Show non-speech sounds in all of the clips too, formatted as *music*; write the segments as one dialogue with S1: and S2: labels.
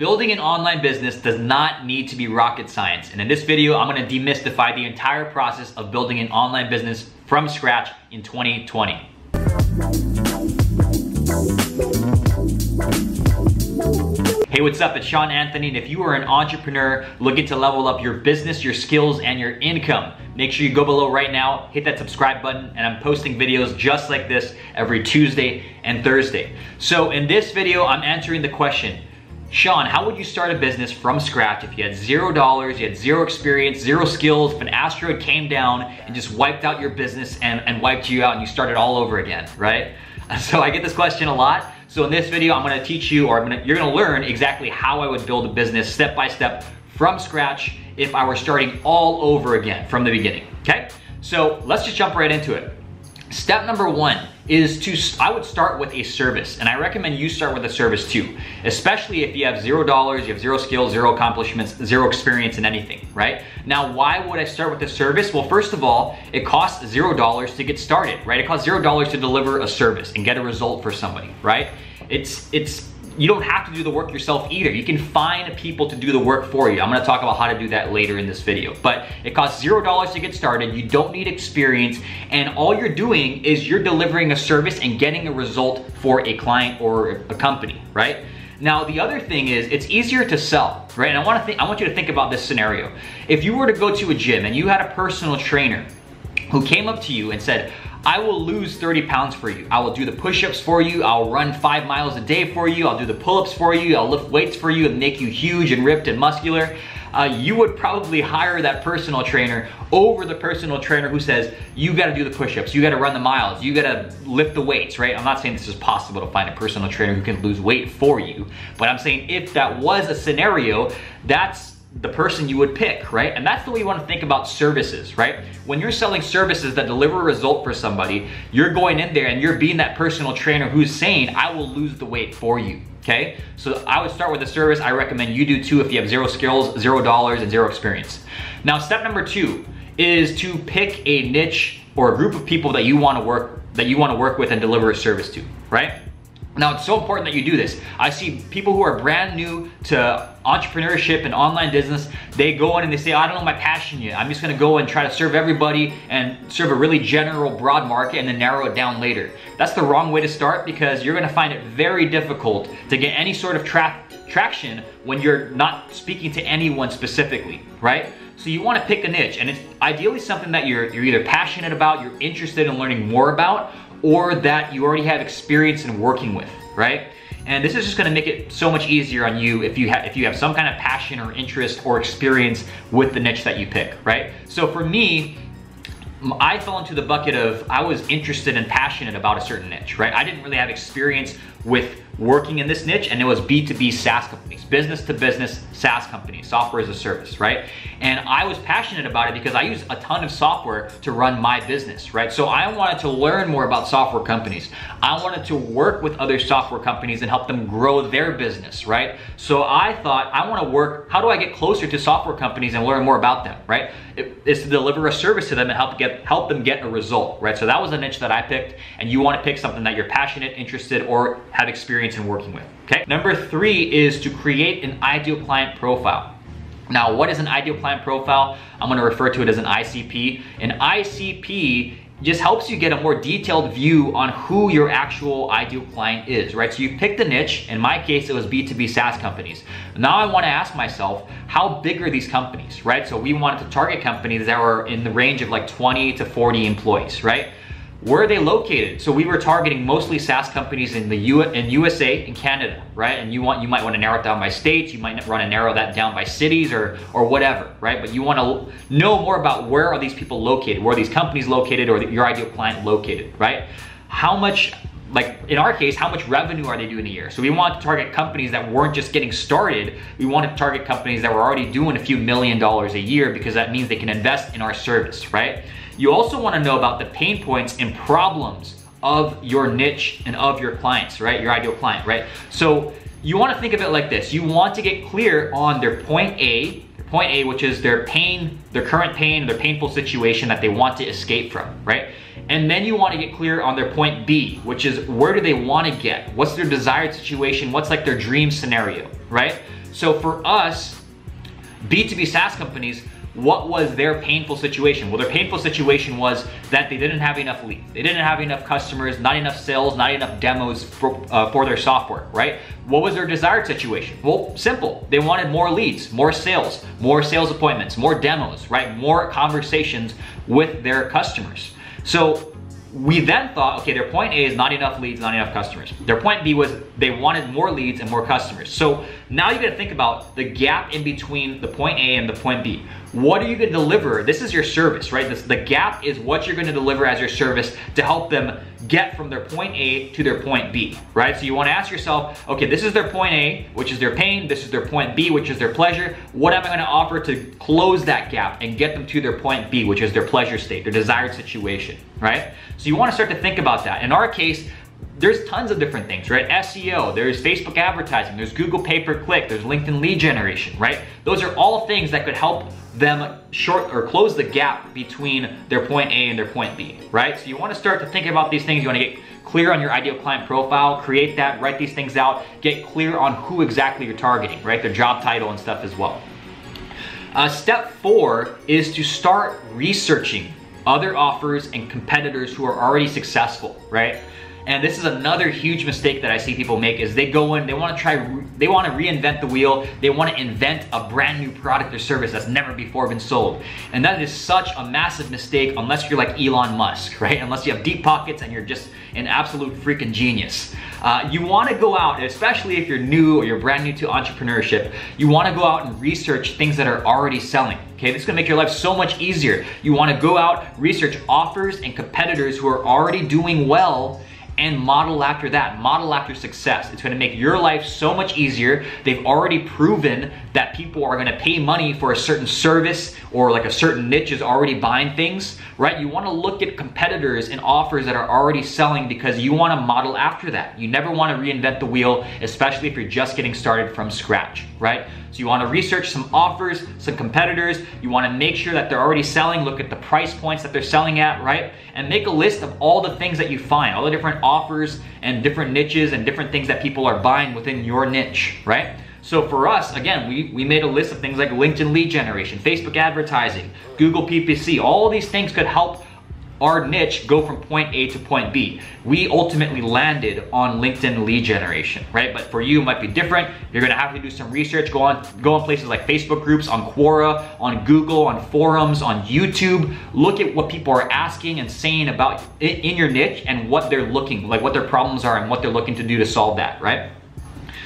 S1: Building an online business does not need to be rocket science. And in this video, I'm gonna demystify the entire process of building an online business from scratch in 2020. Hey, what's up? It's Sean Anthony, and if you are an entrepreneur looking to level up your business, your skills, and your income, make sure you go below right now, hit that subscribe button, and I'm posting videos just like this every Tuesday and Thursday. So in this video, I'm answering the question, Sean, how would you start a business from scratch if you had zero dollars, you had zero experience, zero skills, if an asteroid came down and just wiped out your business and, and wiped you out and you started all over again, right? *laughs* So I get this question a lot. So in this video, I'm gonna teach you, or gonna, you're gonna learn exactly how I would build a business step by step from scratch if I were starting all over again from the beginning, okay? So let's just jump right into it. Step number one is to, I would start with a service, and I recommend you start with a service too, especially if you have zero dollars, you have zero skills, zero accomplishments, zero experience in anything, right? Now, why would I start with a service? Well, first of all, it costs zero dollars to get started, right? It costs zero dollars to deliver a service and get a result for somebody, right? It's, it's you don't have to do the work yourself either. You can find people to do the work for you. I'm gonna talk about how to do that later in this video. But it costs zero dollars to get started. You don't need experience. And all you're doing is you're delivering a service and getting a result for a client or a company, right? Now, the other thing is it's easier to sell, right? And I want to think, I want you to think about this scenario. If you were to go to a gym and you had a personal trainer who came up to you and said, I will lose 30 pounds for you. I will do the push-ups for you. I'll run five miles a day for you. I'll do the pull-ups for you. I'll lift weights for you and make you huge and ripped and muscular. Uh, you would probably hire that personal trainer over the personal trainer who says, you gotta do the push-ups, you gotta run the miles, you gotta lift the weights, right? I'm not saying this is possible to find a personal trainer who can lose weight for you, but I'm saying if that was a scenario, that's the person you would pick, right? And that's the way you want to think about services, right? When you're selling services that deliver a result for somebody, you're going in there and you're being that personal trainer who's saying, I will lose the weight for you, okay? So I would start with a service. I recommend you do too if you have zero skills, zero dollars, and zero experience. Now, step number two is to pick a niche or a group of people that you want to work that you want to work with and deliver a service to, right? Now, it's so important that you do this. I see people who are brand new to entrepreneurship and online business, they go in and they say, I don't know my passion yet. I'm just gonna go and try to serve everybody and serve a really general, broad market and then narrow it down later. That's the wrong way to start because you're gonna find it very difficult to get any sort of tra traction when you're not speaking to anyone specifically, right? So you wanna pick a niche and it's ideally something that you're, you're either passionate about, you're interested in learning more about, or that you already have experience in working with, right? And this is just gonna make it so much easier on you if you, have if you have some kind of passion or interest or experience with the niche that you pick, right? So for me, I fell into the bucket of I was interested and passionate about a certain niche, right? I didn't really have experience with working in this niche and it was B2B SaaS companies, business to business SaaS companies, software as a service, right? And I was passionate about it because I use a ton of software to run my business, right? So I wanted to learn more about software companies. I wanted to work with other software companies and help them grow their business, right? So I thought I want to work, how do I get closer to software companies and learn more about them, right? It, it's to deliver a service to them and help get help them get a result, right? So that was a niche that I picked and you want to pick something that you're passionate, interested, or have experience in working with, okay? Number three is to create an ideal client profile. Now, what is an ideal client profile? I'm gonna refer to it as an ICP. An ICP just helps you get a more detailed view on who your actual ideal client is, right? So you picked a niche. In my case, it was B2B SaaS companies. Now I wanna ask myself, how big are these companies, right? So we wanted to target companies that were in the range of like 20 to 40 employees, right? Where are they located? So we were targeting mostly SaaS companies in the U in USA and Canada, right? And you want you might want to narrow it down by states. You might want to narrow that down by cities or or whatever, right? But you want to know more about where are these people located, where are these companies located, or your ideal client located, right? How much like in our case, how much revenue are they doing a year? So we want to target companies that weren't just getting started. We want to target companies that were already doing a few million dollars a year because that means they can invest in our service, right? You also want to know about the pain points and problems of your niche and of your clients, right? Your ideal client, right? So you want to think of it like this. You want to get clear on their point A, point A, which is their pain, their current pain, their painful situation that they want to escape from, right? And then you want to get clear on their point B, which is where do they want to get? What's their desired situation? What's like their dream scenario, right? So for us, B2B SaaS companies, what was their painful situation? Well, their painful situation was that they didn't have enough leads. They didn't have enough customers, not enough sales, not enough demos for, uh, for their software, right? What was their desired situation? Well, simple. They wanted more leads, more sales, more sales appointments, more demos, right? More conversations with their customers. So we then thought, okay, their point A is not enough leads, not enough customers. Their point B was they wanted more leads and more customers. So now you gotta think about the gap in between the point A and the point B. What are you gonna deliver? This is your service, right? This, the gap is what you're gonna deliver as your service to help them get from their point A to their point B, right? So you wanna ask yourself, okay, this is their point A, which is their pain, this is their point B, which is their pleasure. What am I gonna offer to close that gap and get them to their point B, which is their pleasure state, their desired situation, right? So you wanna start to think about that. In our case, there's tons of different things, right? SEO, there's Facebook advertising, there's Google pay per click, there's LinkedIn lead generation, right? Those are all things that could help them short or close the gap between their point A and their point B, right? So you wanna start to think about these things. You wanna get clear on your ideal client profile, create that, write these things out, get clear on who exactly you're targeting, right? Their job title and stuff as well. Uh, step four is to start researching other offers and competitors who are already successful, right? And this is another huge mistake that I see people make is they go in, they wanna try, they wanna reinvent the wheel, they wanna invent a brand new product or service that's never before been sold. And that is such a massive mistake unless you're like Elon Musk, *laughs* right? Unless you have deep pockets and you're just an absolute freaking genius. Uh, you wanna go out, especially if you're new or you're brand new to entrepreneurship, you wanna go out and research things that are already selling. Okay, this is gonna make your life so much easier. You wanna go out, research offers and competitors who are already doing well and model after that, model after success. It's gonna make your life so much easier. They've already proven that people are gonna pay money for a certain service or like a certain niche is already buying things, right? You wanna look at competitors and offers that are already selling because you wanna model after that. You never wanna reinvent the wheel, especially if you're just getting started from scratch, right? So you wanna research some offers, some competitors. You wanna make sure that they're already selling, look at the price points that they're selling at, right? And make a list of all the things that you find, all the different offers and different niches and different things that people are buying within your niche, right? So for us, again, we, we made a list of things like LinkedIn lead generation, Facebook advertising, Google PPC. All these things could help our niche go from point A to point B. We ultimately landed on LinkedIn lead generation, right? But for you, it might be different. You're gonna have to do some research, go on, go on places like Facebook groups, on Quora, on Google, on forums, on YouTube. Look at what people are asking and saying about in your niche and what they're looking, like what their problems are and what they're looking to do to solve that, right?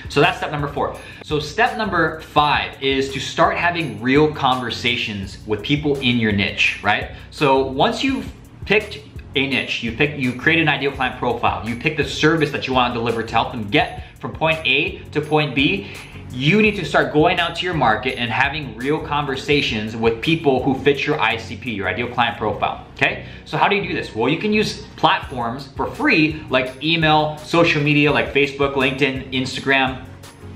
S1: So that's step number four. So step number five is to start having real conversations with people in your niche, right? So once you've picked a niche, you pick, you create an ideal client profile, you pick the service that you want to deliver to help them get from point A to point B, you need to start going out to your market and having real conversations with people who fit your ICP, your ideal client profile, okay? So how do you do this? Well, you can use platforms for free like email, social media like Facebook, LinkedIn, Instagram,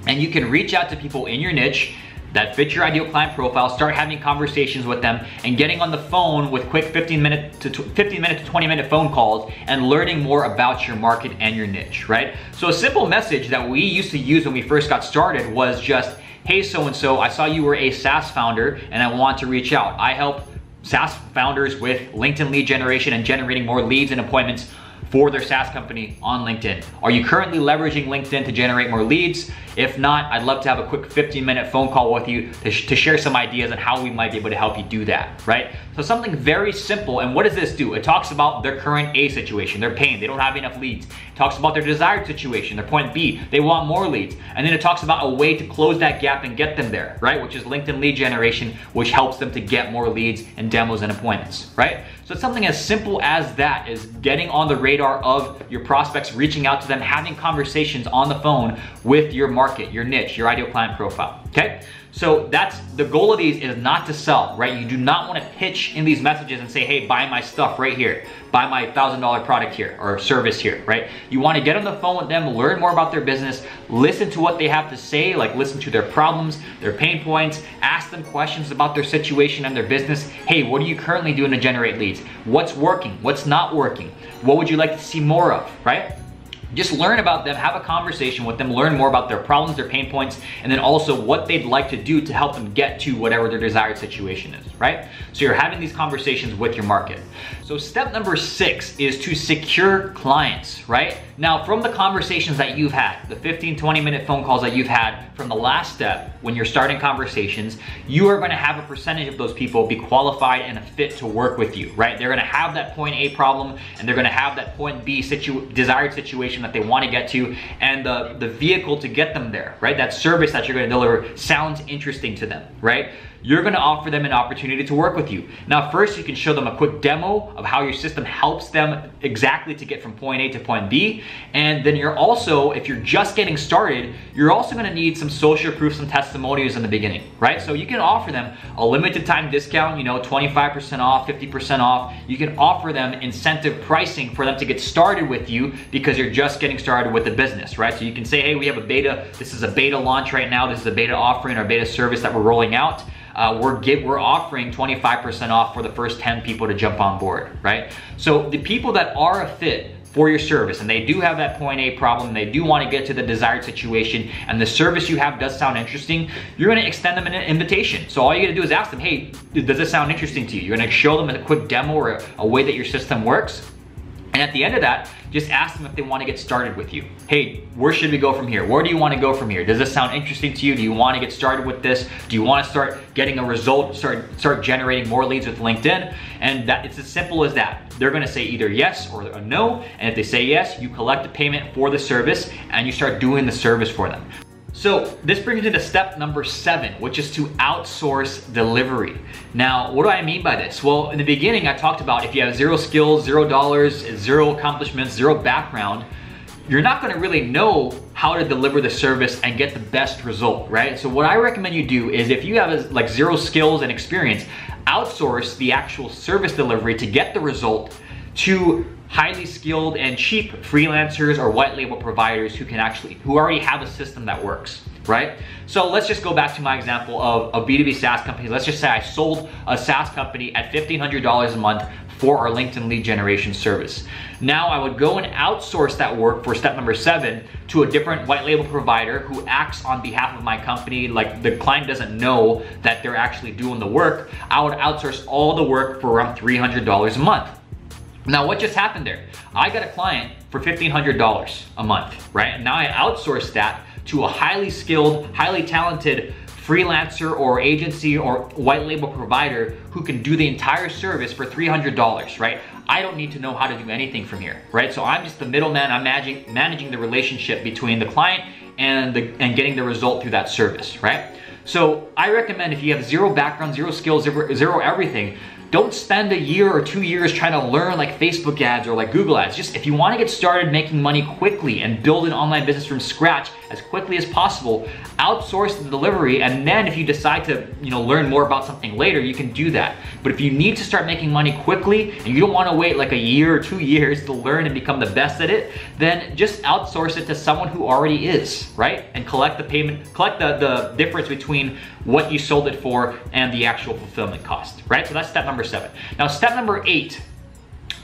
S1: and you can reach out to people in your niche that fit your ideal client profile, start having conversations with them and getting on the phone with quick 15 minute to 15 minute to 20 minute phone calls and learning more about your market and your niche, right? So a simple message that we used to use when we first got started was just, hey so-and-so, I saw you were a SaaS founder and I want to reach out. I help SaaS founders with LinkedIn lead generation and generating more leads and appointments for their SaaS company on LinkedIn. Are you currently leveraging LinkedIn to generate more leads? If not, I'd love to have a quick 15 minute phone call with you to, sh to share some ideas on how we might be able to help you do that, right? So something very simple, and what does this do? It talks about their current A situation, their pain, they don't have enough leads. It talks about their desired situation, their point B, they want more leads. And then it talks about a way to close that gap and get them there, right? Which is LinkedIn lead generation, which helps them to get more leads and demos and appointments, right? So it's something as simple as that is getting on the radar of your prospects, reaching out to them, having conversations on the phone with your market, your niche, your ideal client profile, okay? So that's the goal of these is not to sell, right? You do not want to pitch in these messages and say, hey, buy my stuff right here. Buy my $1,000 product here or service here, right? You want to get on the phone with them, learn more about their business, listen to what they have to say, like listen to their problems, their pain points, ask them questions about their situation and their business. Hey, what are you currently doing to generate leads? What's working? What's not working? What would you like to see more of, right? Just learn about them, have a conversation with them, learn more about their problems, their pain points, and then also what they'd like to do to help them get to whatever their desired situation is, right? So you're having these conversations with your market. So step number six is to secure clients, right? Now, from the conversations that you've had, the 15, 20 minute phone calls that you've had from the last step, when you're starting conversations, you are gonna have a percentage of those people be qualified and a fit to work with you, right? They're gonna have that point A problem and they're gonna have that point B situ desired situation that they wanna get to and the, the vehicle to get them there, right? That service that you're gonna deliver sounds interesting to them, right? You're gonna offer them an opportunity to work with you. Now, first you can show them a quick demo of how your system helps them exactly to get from point A to point B. And then you're also, if you're just getting started, you're also gonna need some social proof, some testimonials in the beginning, right? So you can offer them a limited time discount, you know, 25% off, 50% off. You can offer them incentive pricing for them to get started with you because you're just getting started with the business, right? So you can say, hey, we have a beta, this is a beta launch right now, this is a beta offering or beta service that we're rolling out uh, we're give, we're offering 25% off for the first 10 people to jump on board, right? So the people that are a fit for your service and they do have that point A problem, they do want to get to the desired situation and the service you have does sound interesting, you're going to extend them an invitation. So all you got to do is ask them, hey, does this sound interesting to you? You're going to show them a quick demo or a way that your system works. And at the end of that, just ask them if they want to get started with you. Hey, where should we go from here? Where do you want to go from here? Does this sound interesting to you? Do you want to get started with this? Do you want to start getting a result, start, start generating more leads with LinkedIn? And that it's as simple as that. They're going to say either yes or no. And if they say yes, you collect a payment for the service and you start doing the service for them. So this brings me to step number seven, which is to outsource delivery. Now, what do I mean by this? Well, in the beginning, I talked about if you have zero skills, zero dollars, zero accomplishments, zero background, you're not gonna really know how to deliver the service and get the best result, right? So what I recommend you do is if you have like zero skills and experience, outsource the actual service delivery to get the result to highly skilled and cheap freelancers or white label providers who can actually, who already have a system that works, right? So let's just go back to my example of a B2B SaaS company. Let's just say I sold a SaaS company at $1,500 a month for our LinkedIn lead generation service. Now I would go and outsource that work for step number seven to a different white label provider who acts on behalf of my company. Like the client doesn't know that they're actually doing the work. I would outsource all the work for around $300 a month. Now what just happened there? I got a client for $1,500 a month, right? Now I outsourced that to a highly skilled, highly talented freelancer or agency or white label provider who can do the entire service for $300, right? I don't need to know how to do anything from here, right? So I'm just the middleman. I'm managing, managing the relationship between the client and, the, and getting the result through that service, right? So I recommend if you have zero background, zero skills, zero, zero everything, don't spend a year or two years trying to learn like Facebook ads or like Google ads. Just if you want to get started making money quickly and build an online business from scratch as quickly as possible, outsource the delivery and then if you decide to, you know, learn more about something later, you can do that. But if you need to start making money quickly and you don't want to wait like a year or two *laughs* years to learn and become the best at it, then just outsource it to someone who already is, right? And collect the payment, collect the, the difference between what you sold it for and the actual fulfillment cost, right? So that's step number seven. Now step number eight,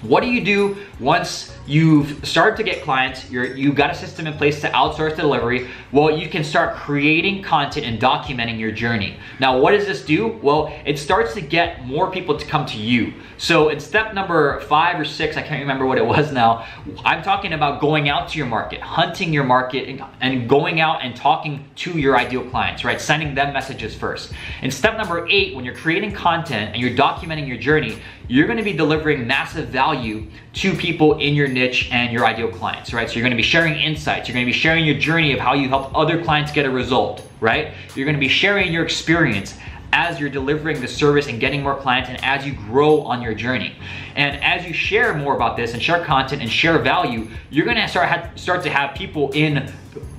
S1: what do you do once you've started to get clients, you're, you've got a system in place to outsource the delivery, well, you can start creating content and documenting your journey. Now, what does this do? Well, it starts to get more people to come to you. So in step number five or six, I can't remember what it was now, I'm talking about going out to your market, hunting your market, and, and going out and talking to your ideal clients, right? Sending them messages first. In step number eight, when you're creating content and you're documenting your journey, you're gonna be delivering massive value to people in your niche and your ideal clients, right? So you're gonna be sharing insights, you're gonna be sharing your journey of how you help other clients get a result, right? You're gonna be sharing your experience as you're delivering the service and getting more clients and as you grow on your journey. And as you share more about this and share content and share value, you're gonna start, start to have people in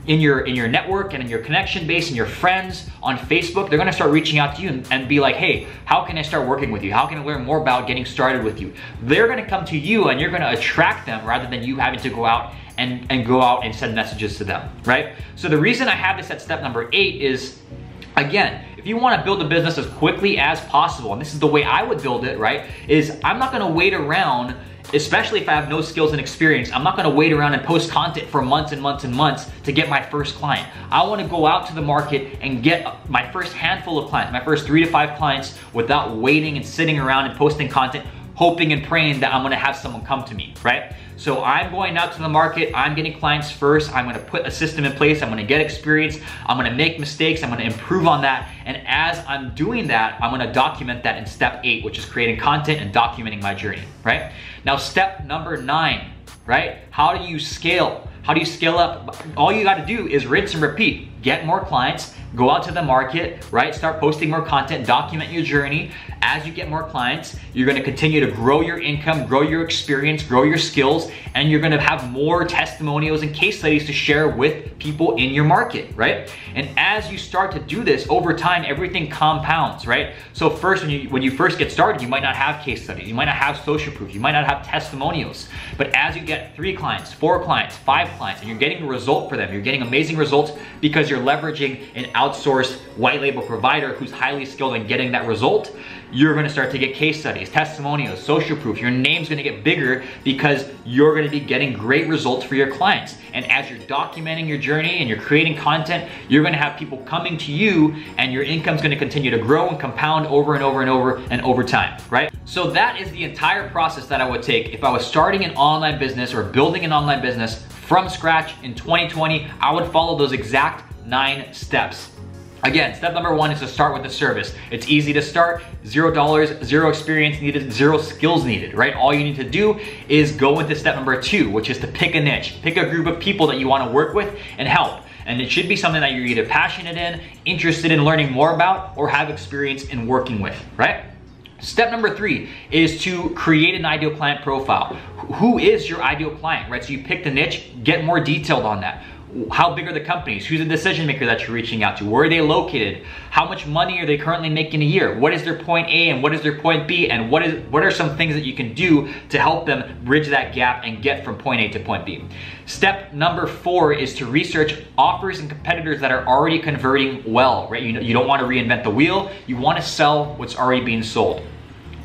S1: in your in your network and in your connection base and your friends on Facebook, they're gonna start reaching out to you and, and, be like, hey, how can I start working with you? How can I learn more about getting started with you? They're gonna come to you and you're gonna attract them rather than you having to go out and, and go out and send messages to them, right? So the reason I have this at step number eight is, again, if you wanna build a business as quickly as possible, and this is the way I would build it, right, is I'm not gonna wait around especially if I have no skills and experience, I'm not gonna wait around and post content for months and months and months to get my first client. I wanna go out to the market and get my first handful of clients, my first three to five clients without waiting and sitting around and posting content, hoping and praying that I'm gonna have someone come to me, right? So I'm going out to the market, I'm getting clients first, I'm gonna put a system in place, I'm gonna get experience, I'm gonna make mistakes, I'm gonna improve on that, and as I'm doing that, I'm gonna document that in step eight, which is creating content and documenting my journey, right? Now step number nine, right? How do you scale? How do you scale up? All you gotta do is rinse and repeat. Get more clients, go out to the market, right? Start posting more content, document your journey. As you get more clients, you're gonna continue to grow your income, grow your experience, grow your skills, and you're gonna have more testimonials and case studies to share with people in your market, right? And as you start to do this over time, everything compounds, right? So first, when you, when you first get started, you might not have case studies, you might not have social proof, you might not have testimonials. But as you get three clients, four clients, five clients, and you're getting a result for them, you're getting amazing results because you're leveraging an outsourced white label provider who's highly skilled in getting that result, you're gonna start to get case studies, testimonials, social proof. Your name's gonna get bigger because you're gonna be getting great results for your clients. And as you're documenting your journey and you're creating content, you're gonna have people coming to you and your income's gonna continue to grow and compound over and over and over and over time, right? So that is the entire process that I would take if I was starting an online business or building an online business from scratch in 2020, I would follow those exact nine steps. Again, step number one is to start with the service. It's easy to start, zero dollars, zero experience needed, zero skills needed, right? All you need to do is go into step number two, which is to pick a niche. Pick a group of people that you wanna work with and help. And it should be something that you're either passionate in, interested in learning more about, or have experience in working with, right? Step number three is to create an ideal client profile. Who is your ideal client, right? So you pick the niche, get more detailed on that how big are the companies? Who's the decision maker that you're reaching out to? Where are they located? How much money are they currently making a year? What is their point A and what is their point B? And what is what are some things that you can do to help them bridge that gap and get from point A to point B? Step number four is to research offers and competitors that are already converting well, right? You, you don't want to reinvent the wheel. You want to sell what's already being sold.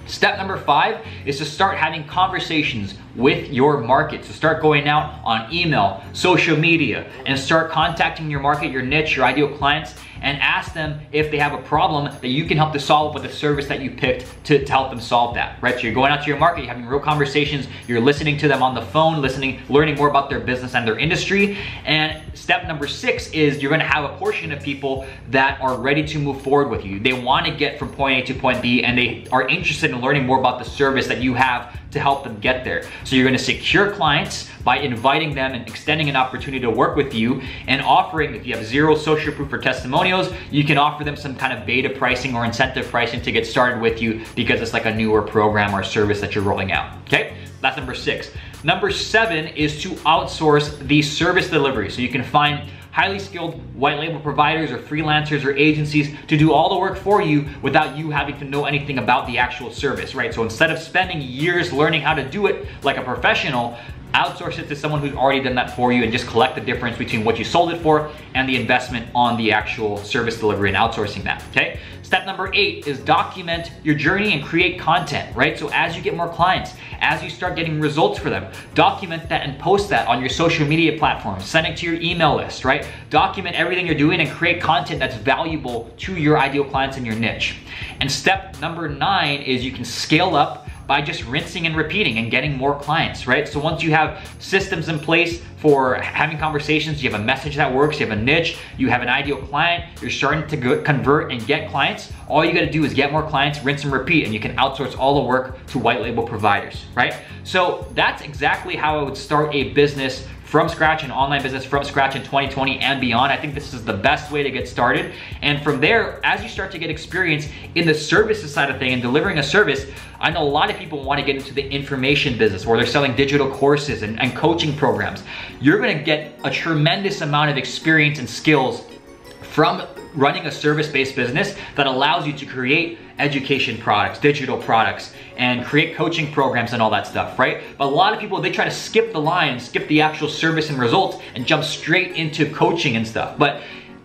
S1: Step number five is to start having conversations with your market. So start going out on email, social media, and start contacting your market, your niche, your ideal clients, and ask them if they have a problem that you can help to solve with the service that you picked to, to help them solve that, right? So you're going out to your market, you're having real conversations, you're listening to them on the phone, listening, learning more about their business and their industry. And step number six is you're gonna have a portion of people that are ready to move forward with you. They wanna get from point A to point B and they are interested in learning more about the service that you have to help them get there. So you're gonna secure clients by inviting them and extending an opportunity to work with you and offering, if you have zero social proof or testimonials, you can offer them some kind of beta pricing or incentive pricing to get started with you because it's like a newer program or service that you're rolling out, okay? That's number six. Number seven is to outsource the service delivery. So you can find highly skilled white label providers or freelancers or agencies to do all the work for you without you having to know anything about the actual service, right? So instead of spending years learning how to do it like a professional, outsource it to someone who's already done that for you and just collect the difference between what you sold it for and the investment on the actual service delivery and outsourcing that, okay? Step number eight is document your journey and create content, right? So as you get more clients, as you start getting results for them, document that and post that on your social media platforms, send it to your email list, right? Document everything you're doing and create content that's valuable to your ideal clients in your niche. And step number nine is you can scale up by just rinsing and repeating and getting more clients, right? So once you have systems in place for having conversations, you have a message that works, you have a niche, you have an ideal client, you're starting to convert and get clients, all you gotta do is get more clients, rinse and repeat, and you can outsource all the work to white label providers, right? So that's exactly how I would start a business from scratch, an online business from scratch in 2020 and beyond. I think this is the best way to get started. And from there, as you start to get experience in the services side of thing and delivering a service, I know a lot of people want to get into the information business where they're selling digital courses and, and coaching programs. You're gonna get a tremendous amount of experience and skills from running a service-based business that allows you to create education products, digital products, and create coaching programs and all that stuff, right? But a lot of people, they try to skip the line, skip the actual service and results, and jump straight into coaching and stuff. But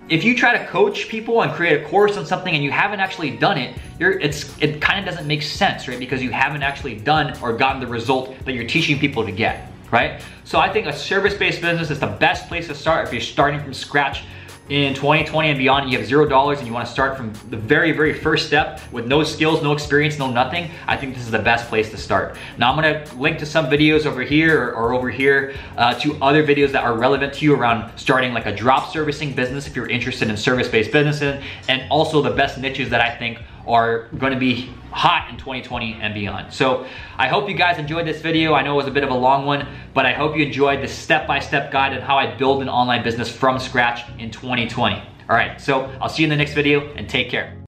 S1: if you try to coach people and create a course on something and you haven't actually done it, it's it kind of doesn't make sense, right? Because you haven't actually done or gotten the result that you're teaching people to get, right? So I think a service-based business is the best place to start if you're starting from scratch in 2020 and beyond, you have zero dollars and you wanna start from the very, very first step with no skills, no experience, no nothing, I think this is the best place to start. Now I'm gonna link to some videos over here or, or over here uh, to other videos that are relevant to you around starting like a drop servicing business if you're interested in service-based businesses and also the best niches that I think are gonna be hot in 2020 and beyond. So I hope you guys enjoyed this video. I know it was a bit of a long one, but I hope you enjoyed this step-by-step -step guide on how I build an online business from scratch in 2020. All right, so I'll see you in the next video and take care.